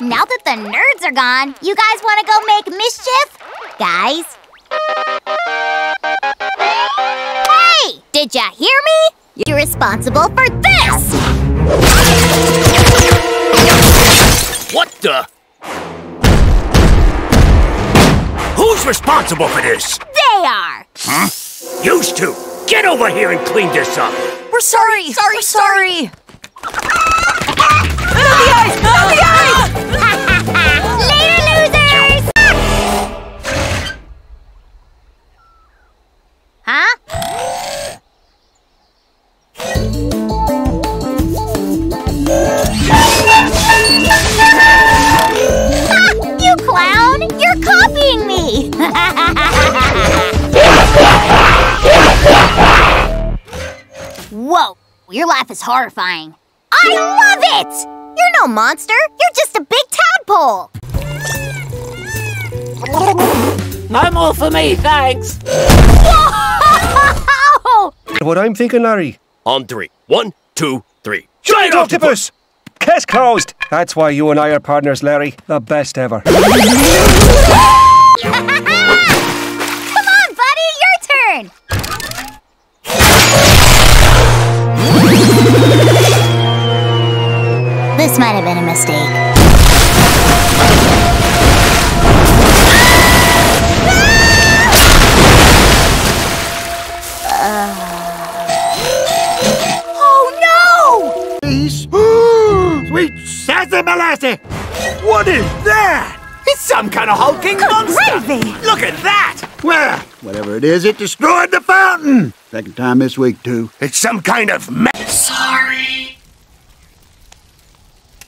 Now that the nerds are gone, you guys want to go make mischief? Guys? Hey! Did ya hear me? You're responsible for this! What the? Who's responsible for this? They are! Huh? Used to. Get over here and clean this up. We're sorry. Sorry. We're sorry. Horrifying. I love it! You're no monster. You're just a big tadpole. No more for me, thanks. Whoa! What I'm thinking, Larry. On three. One, two, three. Giant octopus! Case closed! That's why you and I are partners, Larry. The best ever. This might have been a mistake. Uh. Oh no! Sweet sassy molasses! What is that? It's some kind of hulking monster. Look at that! Well, whatever it is, it destroyed the fountain. Second time this week, too. It's some kind of ma- Sorry.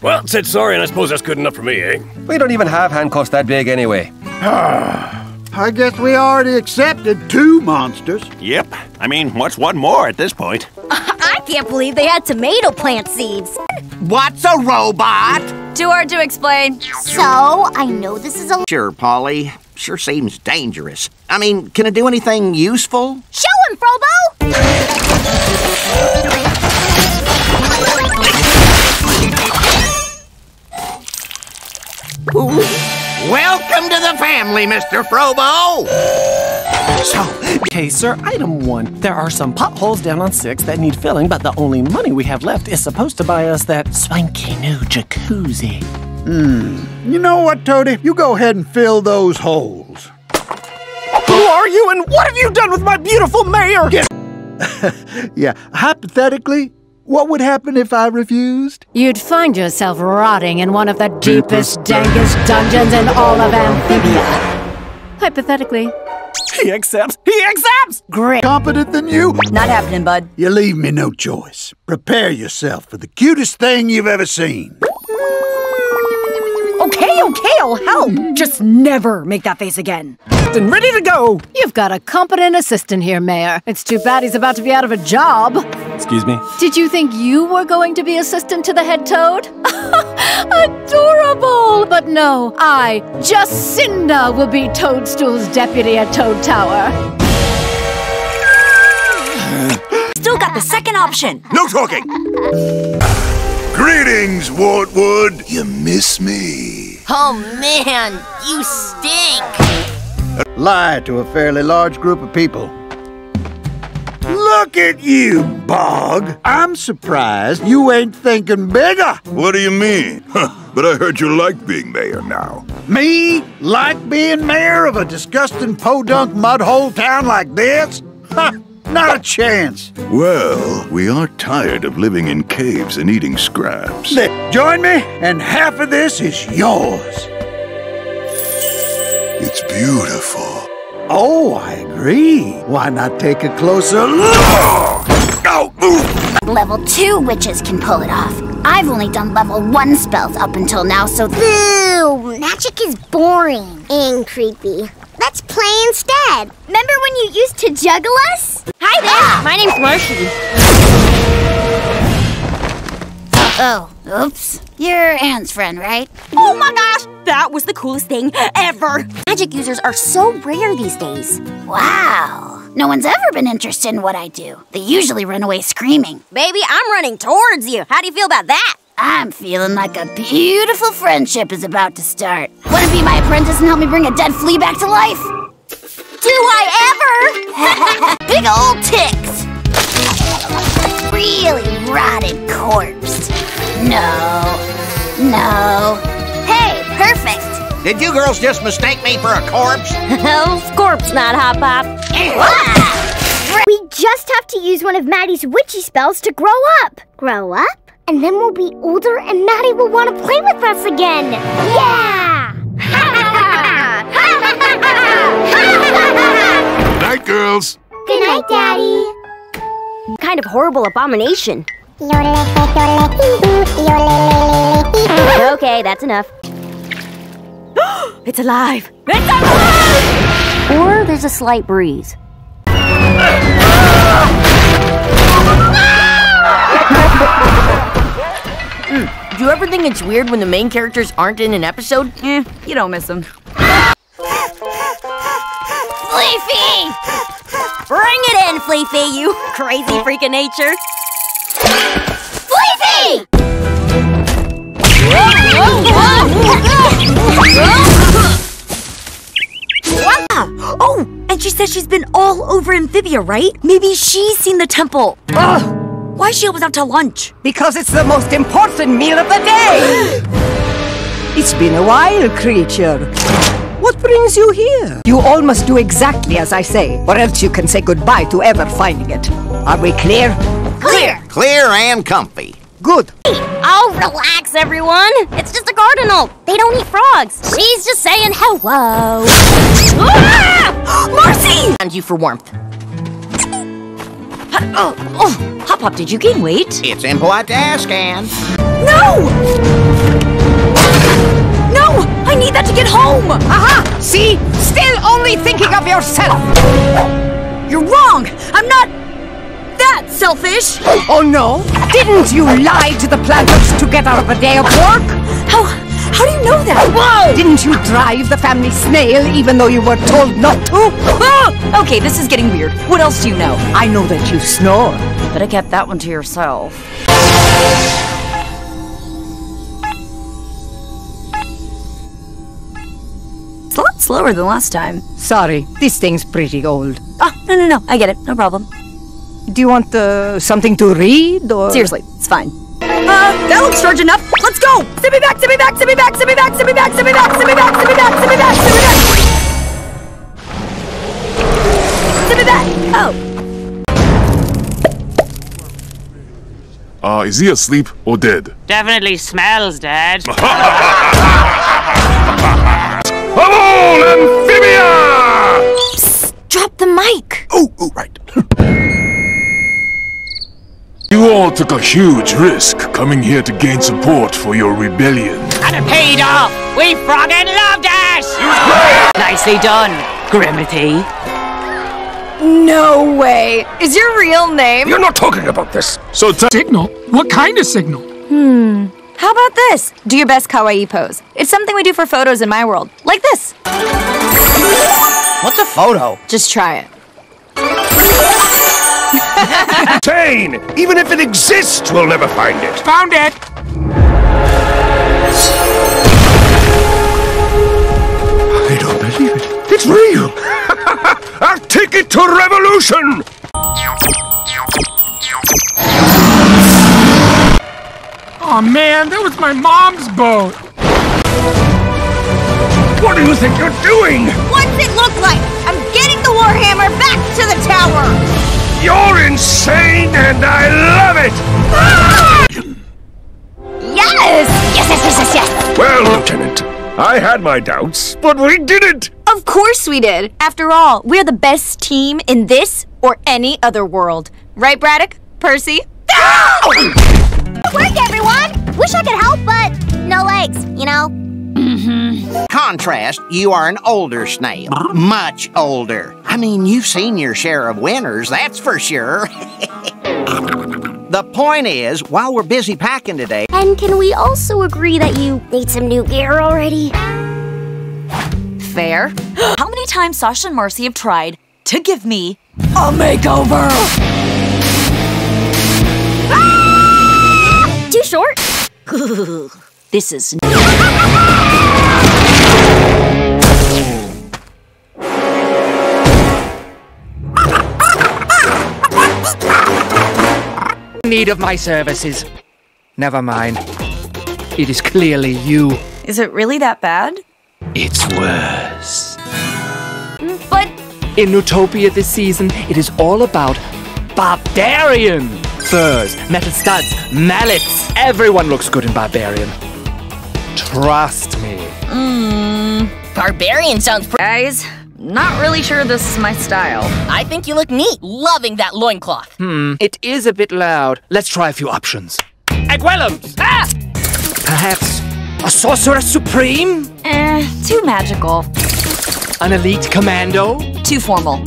Well, said sorry, and I suppose that's good enough for me, eh? We don't even have handcuffs that big anyway. I guess we already accepted two monsters. Yep. I mean, what's one more at this point? I can't believe they had tomato plant seeds. What's a robot? Too hard to explain. So, I know this is a. Sure, Polly. Sure seems dangerous. I mean, can it do anything useful? Show him, Frobo! Welcome to the family, Mr. Frobo! So, okay, sir, item one. There are some potholes down on six that need filling, but the only money we have left is supposed to buy us that swanky new jacuzzi. Hmm. You know what, Toadie? You go ahead and fill those holes. Who are you and what have you done with my beautiful mayor? Yeah, hypothetically, what would happen if I refused? You'd find yourself rotting in one of the deepest, dankest dungeons in all of Amphibia. Hypothetically. He accepts. He accepts. Great. Competent than you? Not happening, bud. You leave me no choice. Prepare yourself for the cutest thing you've ever seen. Okay, okay, oh. Just never make that face again. And ready to go. You've got a competent assistant here, Mayor. It's too bad he's about to be out of a job. Excuse me. Did you think you were going to be assistant to the head toad? Adorable! But no, I, Jacinda, will be Toadstool's deputy at Toad Tower. Still got the second option. No talking! Greetings, Wartwood. You miss me. Oh man, you stink! Lie to a fairly large group of people. Look at you, Bog. I'm surprised you ain't thinking bigger. What do you mean? But I heard you like being mayor now. Me like being mayor of a disgusting podunk mudhole town like this? Ha! Not a chance. Well, we are tired of living in caves and eating scraps. Then join me, and half of this is yours. It's beautiful. Oh, I agree. Why not take a closer look? Level 2 witches can pull it off. I've only done level 1 spells up until now, so. Boo! Magic is boring and creepy. Let's play instead. Remember when you used to juggle us? Hi there. My name's Marcy. Oh, oops. You're Anne's friend, right? Oh my gosh, that was the coolest thing ever. Magic users are so rare these days. Wow. No one's ever been interested in what I do. They usually run away screaming. Baby, I'm running towards you. How do you feel about that? I'm feeling like a beautiful friendship is about to start. Wanna be my apprentice and help me bring a dead flea back to life? Do I ever? Big old ticks. Really rotted corpse. No. No. Hey, perfect. Did you girls just mistake me for a corpse? Oh, corpse not Hop Pop. We just have to use one of Maddie's witchy spells to grow up. Grow up? And then we'll be older and Maddie will want to play with us again. Yeah! Night, girls. Good night, Daddy. Kind of horrible abomination. Okay, that's enough. it's alive! It's alive! Or there's a slight breeze. Mm, do you ever think it's weird when the main characters aren't in an episode? Eh, you don't miss them. Fleefy! Bring it in, Fleefy, you crazy freak of nature. Fleefy! Oh, and she says she's been all over Amphibia, right? Maybe she's seen the temple. Ugh. Why is she always out to lunch? Because it's the most important meal of the day! it's been a while, creature. What brings you here? You all must do exactly as I say, or else you can say goodbye to ever finding it. Are we clear? Clear! Clear and comfy. Good. Oh, relax, everyone. It's just a cardinal. They don't eat frogs. She's just saying hello. Ah! Marcy! And you for warmth. Oh, oh, Hop Pop, did you gain weight? It's impolite to ask, Anne. No! No! I need that to get home! Aha! See? Still only thinking of yourself! You're wrong! I'm not that selfish! Oh no? Didn't you lie to the planters to get out of a day of work? How, do you know that? Whoa! Didn't you drive the family snail even though you were told not to? Ah! Okay, this is getting weird. What else do you know? I know that you snore. But I kept that one to yourself. It's a lot slower than last time. Sorry, this thing's pretty old. Ah, no, no, no. I get it. No problem. Do you want uh, something to read or? Seriously, it's fine. Uh, that looks large enough. Let's go! Send me back, send me back, send me back, send me back, send me back, send me back, send me back, send me back, send me back, send me back! Send me back! Oh. Uh, is he asleep or dead? Definitely smells, Dad. Come on, Amphibia! Psst, drop the mic! Oh, oh, right. you all took a huge risk coming here to gain support for your rebellion. And it paid off! We froggin' loved it! Nicely done, Grimothy. No way. Is your real name? You're not talking about this. So Signal? What kind of signal? Hmm. How about this? Do your best kawaii pose. It's something we do for photos in my world. Like this. What's a photo? Just try it. Tane! Even if it exists, we'll never find it. Found it! I don't believe it. It's real! A ticket to revolution! Oh man, that was my mom's boat. What do you think you're doing? What's it look like? I'm getting the Warhammer back to the tower! You're insane and I love it! Yes! Yes, yes, yes, yes, yes! Well, Lieutenant, I had my doubts, but we did it! Of course we did. After all, we're the best team in this or any other world. Right, Braddock? Percy? Work, everyone! Wish I could help, but no legs, you know? Mm-hmm. Contrast, you are an older snail. Much older. I mean, you've seen your share of winners, that's for sure. the point is, while we're busy packing today, And can we also agree that you need some new gear already? Fair. How many times Sasha and Marcy have tried to give me a makeover? Ah! Too short? this is. need of my services. Never mind. It is clearly you. Is it really that bad? It's worse. Mm, but In Newtopia this season, it is all about Barbarian! Furs, metal studs, mallets. Everyone looks good in Barbarian. Trust me. Mmm. Barbarian sounds pr- Guys, not really sure this is my style. I think you look neat. Loving that loincloth. Hmm, it is a bit loud. Let's try a few options. Aguellums! Ah! Perhaps a Sorcerer Supreme? Eh, too magical. An Elite Commando? Too formal.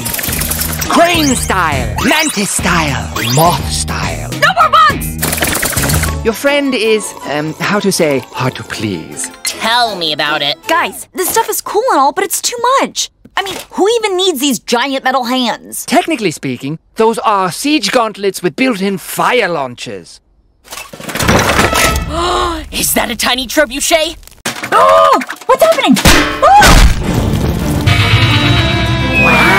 Crane style! Mantis style! Moth style! No more bugs! Your friend is, um, how to say, hard to please. Tell me about it. Guys, this stuff is cool and all, but it's too much. I mean, who even needs these giant metal hands? Technically speaking, those are siege gauntlets with built-in fire launchers. Is that a tiny trebuchet? Oh! What's happening? Oh! Wow!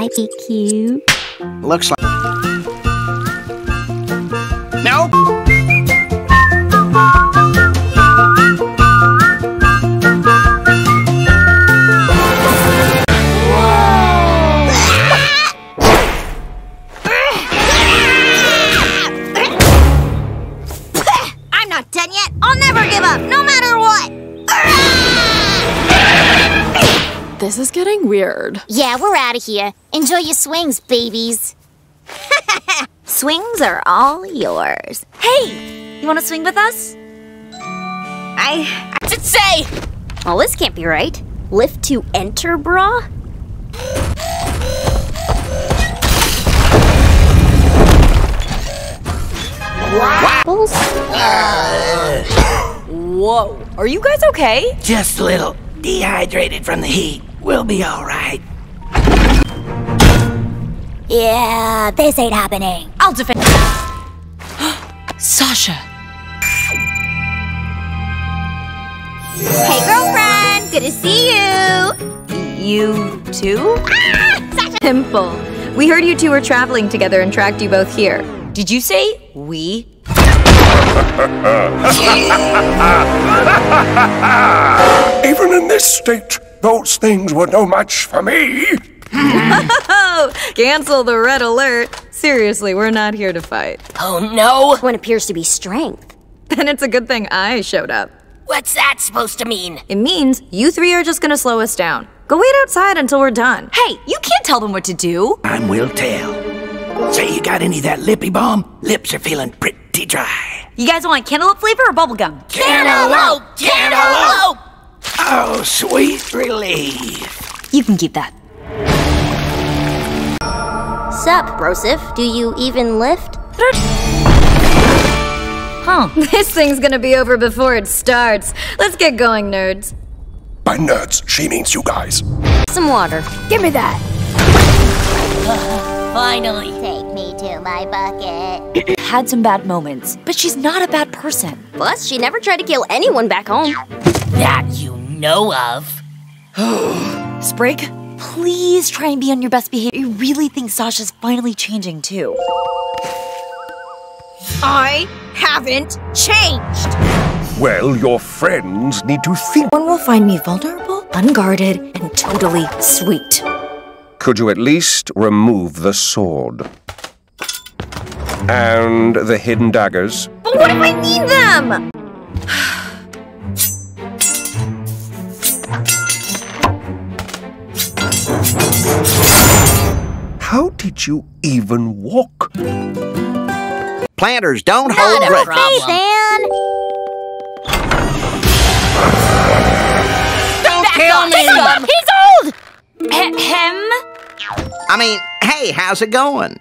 Might be cute. Looks like. Weird. Yeah, we're out of here. Enjoy your swings, babies. Swings are all yours. Hey, you want to swing with us? I. What's it say? Well, this can't be right. Lift to enter, bra? Waffles? Whoa, are you guys okay? Just a little dehydrated from the heat. We'll be all right. Yeah, this ain't happening. I'll defend. Sasha. Hey, girlfriend. Good to see you. You too? Ah, Pimple. We heard you two were traveling together and tracked you both here. Did you say we? Even in this state, those things were no match for me. Cancel the red alert. Seriously, we're not here to fight. Oh no! What appears to be strength. Then it's a good thing I showed up. What's that supposed to mean? It means you three are just gonna slow us down. Go wait outside until we're done. Hey, you can't tell them what to do. Time will tell. Say you got any of that lippy balm? Lips are feeling pretty dry. You guys want cantaloupe flavor or bubblegum? Cantaloupe! Cantaloupe! Oh, sweet relief. You can keep that. Sup, Brosif? Do you even lift? Huh. This thing's gonna be over before it starts. Let's get going, nerds. By nerds, she means you guys. Some water. Give me that. Finally. Take me to my bucket. Had some bad moments, but she's not a bad person. Plus, she never tried to kill anyone back home. That you know of. Sprig, please try and be on your best behavior. You really think Sasha's finally changing too. I haven't changed. Well, your friends need to think. One will find me vulnerable, unguarded, and totally sweet. Could you at least remove the sword? And the hidden daggers? But what if I need them? How did you even walk? Planters don't Not hold a grudges. problem. Stan! Don't kill me! He's old! Ahem. I mean, hey, how's it going?